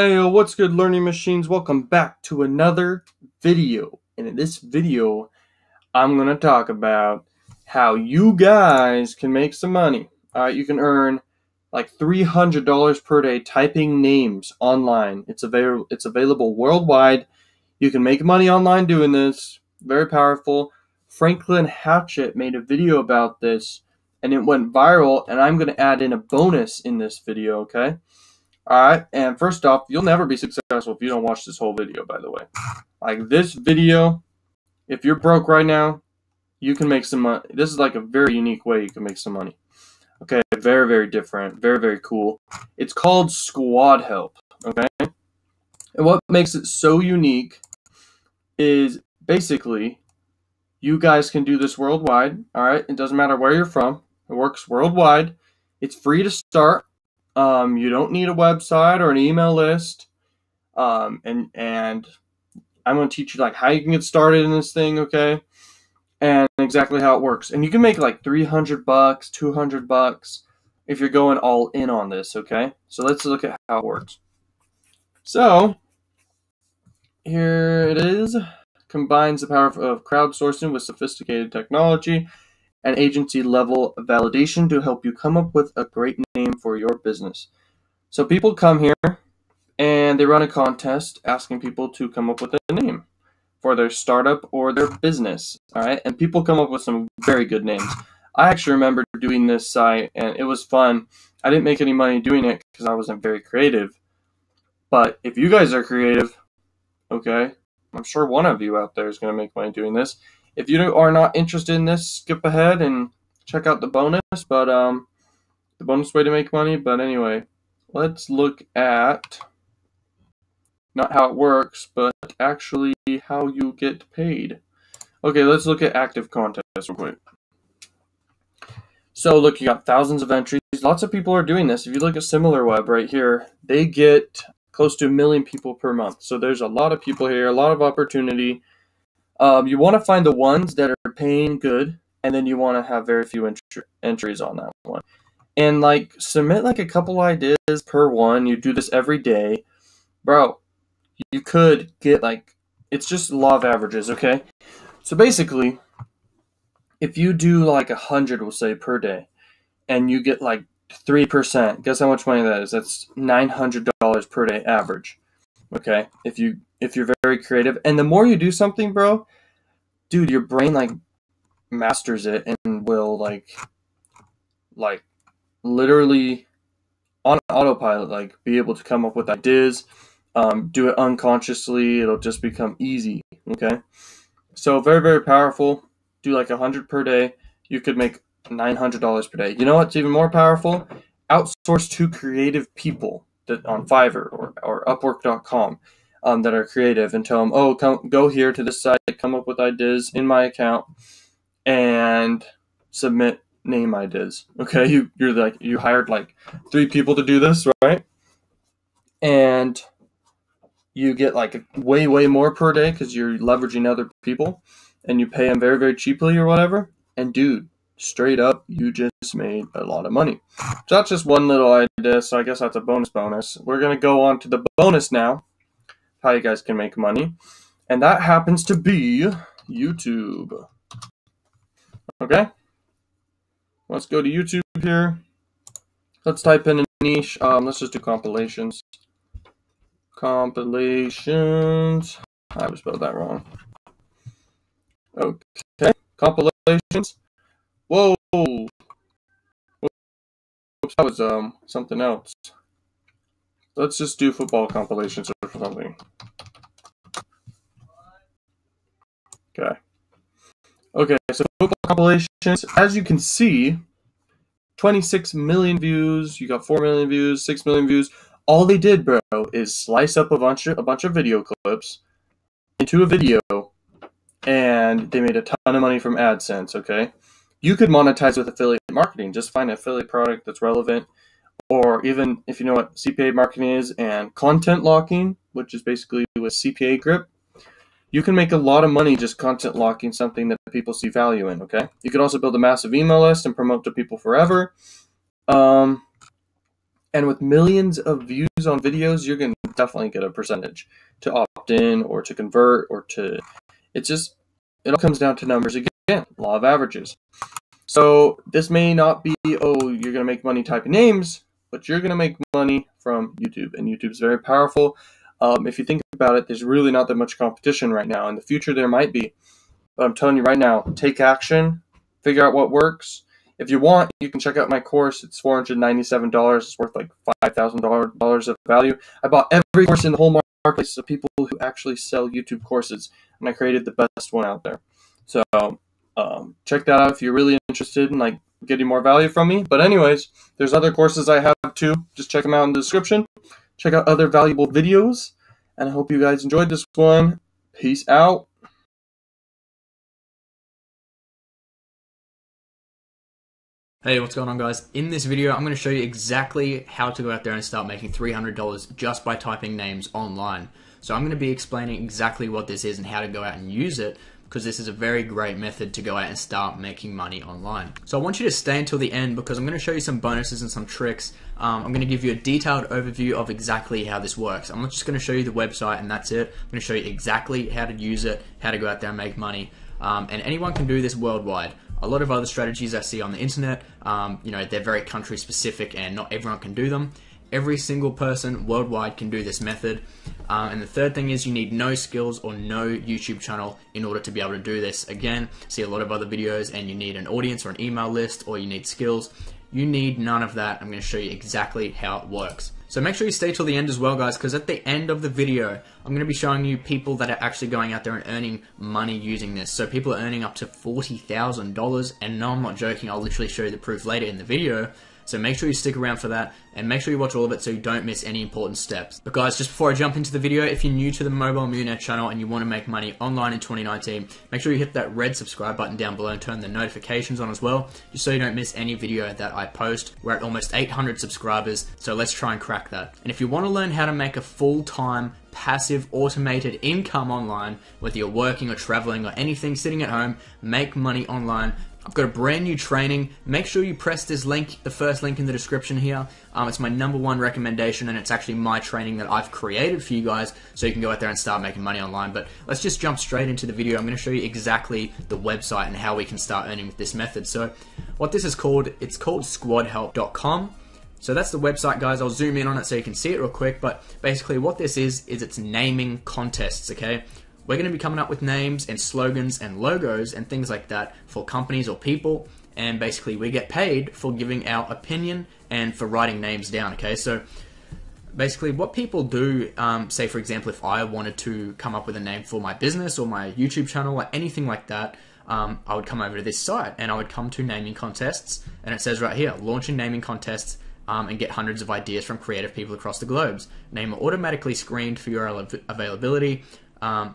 Hey, what's good, learning machines? Welcome back to another video. And in this video, I'm going to talk about how you guys can make some money. Right, you can earn like $300 per day typing names online. It's available it's available worldwide. You can make money online doing this. Very powerful. Franklin Hatchett made a video about this and it went viral and I'm going to add in a bonus in this video, okay? All right, and first off, you'll never be successful if you don't watch this whole video, by the way. Like this video, if you're broke right now, you can make some money. This is like a very unique way you can make some money. Okay, very, very different, very, very cool. It's called Squad Help, okay? And what makes it so unique is basically you guys can do this worldwide, all right? It doesn't matter where you're from. It works worldwide. It's free to start. Um, you don't need a website or an email list. Um, and and I'm going to teach you like how you can get started in this thing, okay? And exactly how it works. And you can make like 300 bucks, 200 bucks if you're going all in on this, okay? So let's look at how it works. So here it is. Combines the power of crowdsourcing with sophisticated technology and agency level validation to help you come up with a great name for your business. So people come here and they run a contest asking people to come up with a name for their startup or their business. All right, and people come up with some very good names. I actually remember doing this site and it was fun. I didn't make any money doing it because I wasn't very creative. But if you guys are creative, okay, I'm sure one of you out there is going to make money doing this if you are not interested in this, skip ahead and check out the bonus. But um, the bonus way to make money. But anyway, let's look at not how it works, but actually how you get paid. Okay, let's look at active contests real quick. So look, you got thousands of entries. Lots of people are doing this. If you look at SimilarWeb right here, they get close to a million people per month. So there's a lot of people here, a lot of opportunity. Um, you want to find the ones that are paying good, and then you want to have very few entries on that one. And like submit like a couple ideas per one. You do this every day, bro. You could get like it's just law of averages, okay? So basically, if you do like a hundred, we'll say per day, and you get like three percent, guess how much money that is? That's nine hundred dollars per day average. Okay, if you if you're very creative. And the more you do something, bro, dude, your brain like masters it and will like like literally on autopilot like be able to come up with ideas um, do it unconsciously. It'll just become easy. Okay? So very very powerful. Do like a hundred per day. You could make $900 per day. You know what's even more powerful? Outsource to creative people on fiverr or, or upwork.com um, that are creative and tell them, oh, come go here to this site, come up with ideas in my account, and submit name ideas. Okay, you you're like you hired like three people to do this, right? And you get like way way more per day because you're leveraging other people, and you pay them very very cheaply or whatever. And dude, straight up, you just made a lot of money. So that's just one little idea. So I guess that's a bonus bonus. We're gonna go on to the bonus now how you guys can make money. And that happens to be YouTube. Okay? Let's go to YouTube here. Let's type in a niche. Um, let's just do compilations. Compilations. I spelled that wrong. Okay. Compilations. Whoa. Oops, that was um something else. Let's just do football compilations or something. Okay. Okay, so football compilations, as you can see, 26 million views, you got 4 million views, 6 million views. All they did, bro, is slice up a bunch of a bunch of video clips into a video and they made a ton of money from AdSense, okay? You could monetize with affiliate marketing. Just find an affiliate product that's relevant or even if you know what CPA marketing is and content locking, which is basically with CPA grip, you can make a lot of money just content locking something that people see value in. Okay, you could also build a massive email list and promote to people forever. Um, and with millions of views on videos, you're gonna definitely get a percentage to opt in or to convert or to. It's just it all comes down to numbers again, law of averages. So this may not be oh you're gonna make money typing names, but you're gonna make money from YouTube, and YouTube's very powerful. Um, if you think about it, there's really not that much competition right now. In the future, there might be, but I'm telling you right now, take action, figure out what works. If you want, you can check out my course. It's four hundred ninety-seven dollars. It's worth like five thousand dollars of value. I bought every course in the whole marketplace of people who actually sell YouTube courses, and I created the best one out there. So um, check that out if you're really interested in like getting more value from me. But anyways, there's other courses I have too. Just check them out in the description. Check out other valuable videos, and I hope you guys enjoyed this one. Peace out. Hey, what's going on guys? In this video, I'm going to show you exactly how to go out there and start making $300 just by typing names online. So I'm going to be explaining exactly what this is and how to go out and use it because this is a very great method to go out and start making money online. So I want you to stay until the end because I'm going to show you some bonuses and some tricks. Um, I'm going to give you a detailed overview of exactly how this works. I'm not just going to show you the website and that's it. I'm going to show you exactly how to use it, how to go out there and make money. Um, and anyone can do this worldwide. A lot of other strategies I see on the internet, um, you know, they're very country specific and not everyone can do them. Every single person worldwide can do this method. Um, and the third thing is you need no skills or no YouTube channel in order to be able to do this. Again, see a lot of other videos and you need an audience or an email list or you need skills. You need none of that. I'm going to show you exactly how it works. So make sure you stay till the end as well, guys, because at the end of the video, I'm going to be showing you people that are actually going out there and earning money using this. So people are earning up to $40,000, and no, I'm not joking, I'll literally show you the proof later in the video. So make sure you stick around for that and make sure you watch all of it so you don't miss any important steps. But guys, just before I jump into the video, if you're new to the Mobile Millionaire channel and you want to make money online in 2019, make sure you hit that red subscribe button down below and turn the notifications on as well, just so you don't miss any video that I post. We're at almost 800 subscribers, so let's try and crack that. And if you want to learn how to make a full-time passive automated income online, whether you're working or traveling or anything, sitting at home, make money online. I've got a brand new training. Make sure you press this link, the first link in the description here. Um, it's my number one recommendation, and it's actually my training that I've created for you guys so you can go out there and start making money online. But let's just jump straight into the video. I'm going to show you exactly the website and how we can start earning with this method. So, what this is called, it's called squadhelp.com. So that's the website, guys. I'll zoom in on it so you can see it real quick. But basically, what this is, is it's naming contests, okay? We're going to be coming up with names and slogans and logos and things like that for companies or people. And basically, we get paid for giving our opinion and for writing names down. Okay, so basically, what people do, um, say for example, if I wanted to come up with a name for my business or my YouTube channel or anything like that, um, I would come over to this site and I would come to naming contests, and it says right here, launching naming contests. Um, and get hundreds of ideas from creative people across the globes. Name automatically screened for your availability. Um,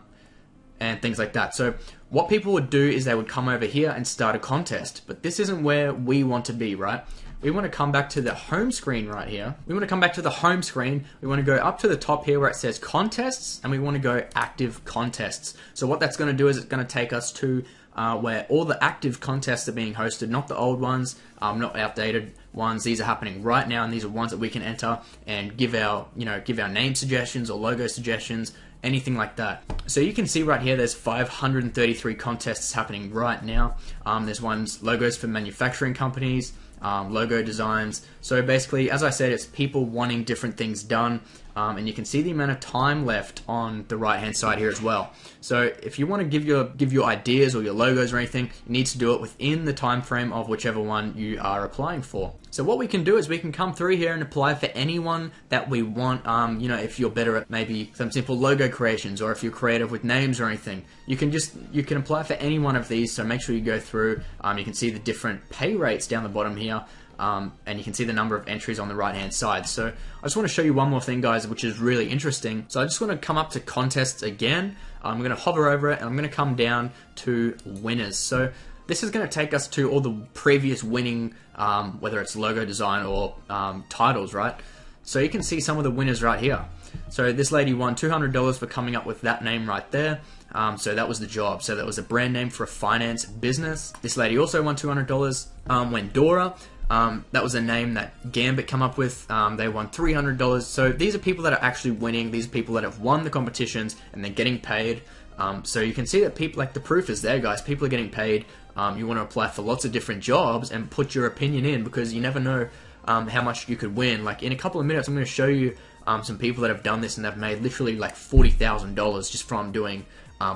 and things like that. So what people would do is they would come over here and start a contest, but this isn't where we want to be, right? We want to come back to the home screen right here. We want to come back to the home screen. We want to go up to the top here where it says contests and we want to go active contests. So what that's going to do is it's going to take us to uh, where all the active contests are being hosted, not the old ones, um, not outdated ones. These are happening right now, and these are ones that we can enter and give our, you know, give our name suggestions or logo suggestions, anything like that. So you can see right here, there's 533 contests happening right now. Um, there's ones logos for manufacturing companies, um, logo designs. So basically, as I said, it's people wanting different things done. Um, and you can see the amount of time left on the right hand side here as well. So if you want to give your give your ideas or your logos or anything, you need to do it within the time frame of whichever one you are applying for. So what we can do is we can come through here and apply for anyone that we want. Um, you know, if you're better at maybe some simple logo creations or if you're creative with names or anything, you can just you can apply for any one of these. So make sure you go through. Um, you can see the different pay rates down the bottom here. Um, and you can see the number of entries on the right hand side. So I just want to show you one more thing guys which is really interesting. So I just want to come up to contests again. I'm going to hover over it and I'm going to come down to winners. So this is going to take us to all the previous winning, um, whether it's logo design or um, titles, right? So you can see some of the winners right here. So this lady won $200 for coming up with that name right there. Um, so that was the job. So that was a brand name for a finance business. This lady also won $200 um, when Dora Um, that was a name that Gambit come up with. Um, they won three hundred dollars. So these are people that are actually winning. These are people that have won the competitions and they're getting paid. Um, so you can see that people like the proof is there, guys. People are getting paid. Um, you want to apply for lots of different jobs and put your opinion in because you never know um, how much you could win. Like in a couple of minutes, I'm going to show you um, some people that have done this and they've made literally like forty thousand dollars just from doing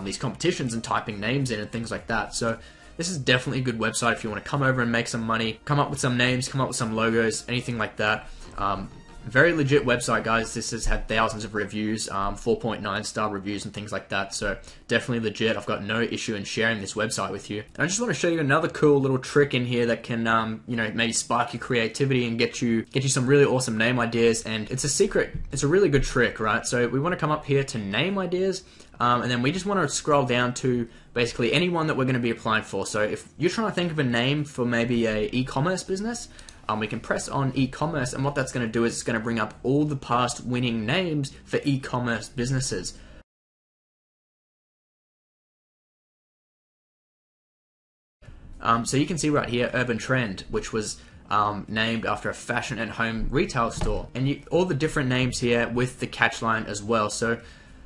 these competitions and typing names in and things like that. So this is definitely a good website if you want to come over and make some money, come up with some names, come up with some logos, anything like that. Um, very legit website, guys. This has had thousands of reviews, um, 4.9 star reviews, and things like that. So definitely legit. I've got no issue in sharing this website with you. And I just want to show you another cool little trick in here that can, um, you know, maybe spark your creativity and get you get you some really awesome name ideas. And it's a secret. It's a really good trick, right? So we want to come up here to name ideas, um, and then we just want to scroll down to basically anyone that we're going to be applying for. So if you're trying to think of a name for maybe a e-commerce business, um, we can press on e-commerce and what that's going to do is it's going to bring up all the past winning names for e-commerce businesses. Um, so you can see right here Urban Trend, which was um, named after a fashion and home retail store, and you, all the different names here with the catchline as well. So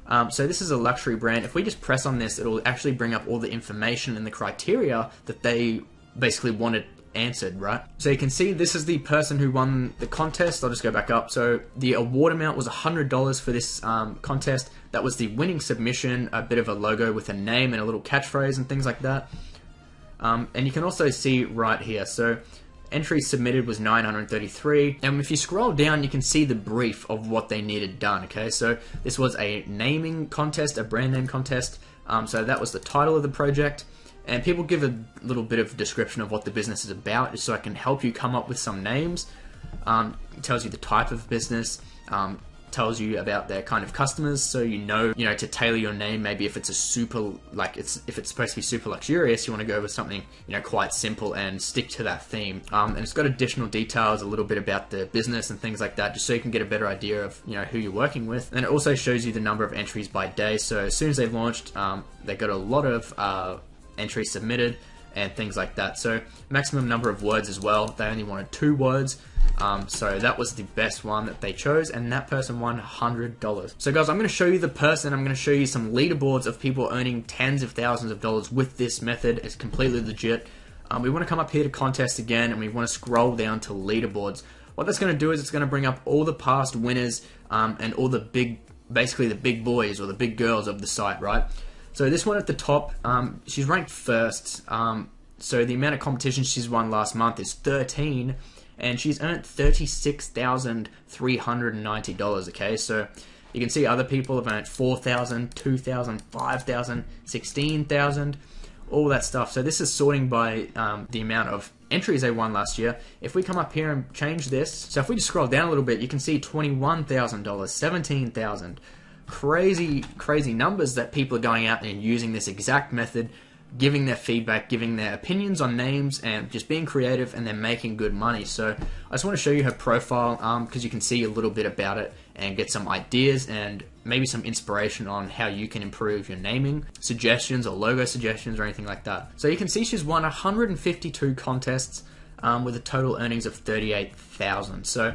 um, so this is a luxury brand. If we just press on this, it'll actually bring up all the information and the criteria that they basically wanted answered, right? So you can see this is the person who won the contest. I'll just go back up. So the award amount was $100 for this um, contest. That was the winning submission, a bit of a logo with a name and a little catchphrase and things like that. Um, and you can also see right here. So Entries submitted was 933. And if you scroll down, you can see the brief of what they needed done. Okay, so this was a naming contest, a brand name contest. Um, so that was the title of the project. And people give a little bit of description of what the business is about, so I can help you come up with some names. Um, tells you the type of business, um, tells you about their kind of customers so you know you know to tailor your name maybe if it's a super like it's if it's supposed to be super luxurious you want to go with something you know quite simple and stick to that theme um, and it's got additional details a little bit about the business and things like that just so you can get a better idea of you know who you're working with and it also shows you the number of entries by day so as soon as they've launched um, they got a lot of uh, entries submitted and things like that so maximum number of words as well they only wanted two words um, so that was the best one that they chose, and that person won $100. So guys, I'm going to show you the person, I'm going to show you some leaderboards of people earning tens of thousands of dollars with this method. It's completely legit. Um, we want to come up here to contest again, and we want to scroll down to leaderboards. What that's going to do is it's going to bring up all the past winners um, and all the big, basically the big boys or the big girls of the site, right? So this one at the top, um, she's ranked first. Um, so the amount of competition she's won last month is 13 and she's earned $36,390, okay? So you can see other people have earned 4,000, 2,000, 5,000, 16,000, all that stuff. So this is sorting by um, the amount of entries they won last year. If we come up here and change this, so if we just scroll down a little bit, you can see $21,000, 17,000. Crazy, crazy numbers that people are going out and using this exact method giving their feedback, giving their opinions on names, and just being creative, and they're making good money. So I just want to show you her profile because um, you can see a little bit about it and get some ideas and maybe some inspiration on how you can improve your naming suggestions or logo suggestions or anything like that. So you can see she's won 152 contests um, with a total earnings of 38,000. So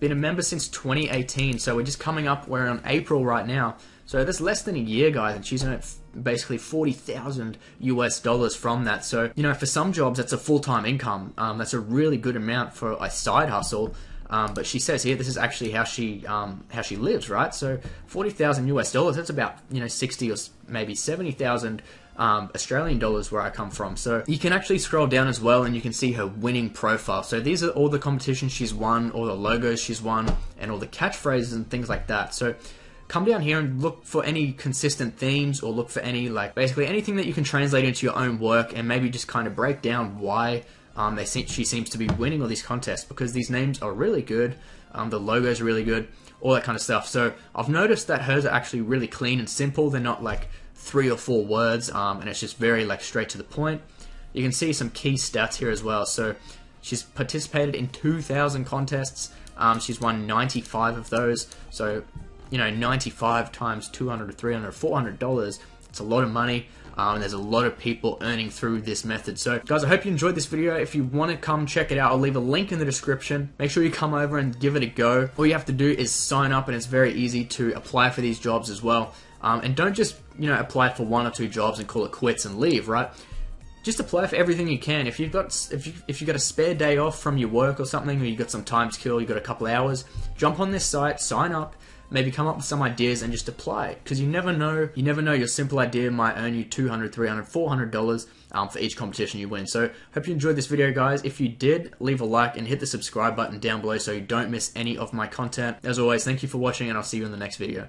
been a member since 2018. So we're just coming up. We're on April right now. So that's less than a year, guys, and she's earned basically 40,000 US dollars from that. So, you know, for some jobs, that's a full time income. Um, that's a really good amount for a side hustle. Um, but she says here this is actually how she um, how she lives, right? So forty thousand US dollars. That's about you know sixty or maybe seventy thousand um, Australian dollars where I come from. So you can actually scroll down as well, and you can see her winning profile. So these are all the competitions she's won, all the logos she's won, and all the catchphrases and things like that. So come down here and look for any consistent themes or look for any like basically anything that you can translate into your own work and maybe just kind of break down why um, they see, she seems to be winning all these contests because these names are really good um, the logos are really good all that kind of stuff so i've noticed that hers are actually really clean and simple they're not like three or four words um, and it's just very like straight to the point you can see some key stats here as well so she's participated in 2000 contests um, she's won 95 of those so you know, 95 times 200 or 300 400 dollars, It's a lot of money. Um, and there's a lot of people earning through this method. So, guys, I hope you enjoyed this video. If you want to come check it out, I'll leave a link in the description. Make sure you come over and give it a go. All you have to do is sign up, and it's very easy to apply for these jobs as well. Um, and don't just you know apply for one or two jobs and call it quits and leave, right? Just apply for everything you can. If you've got if you if you got a spare day off from your work or something, or you've got some time to kill, you've got a couple hours, jump on this site, sign up maybe come up with some ideas and just apply. Because you never know you never know. Your simple idea might earn you 200 300 400 dollars um, for each competition you win. So hope you enjoyed this video guys. If you did leave a like and hit the subscribe button down below so you don't miss any of my content. As always thank you for watching and i'll see you in the next video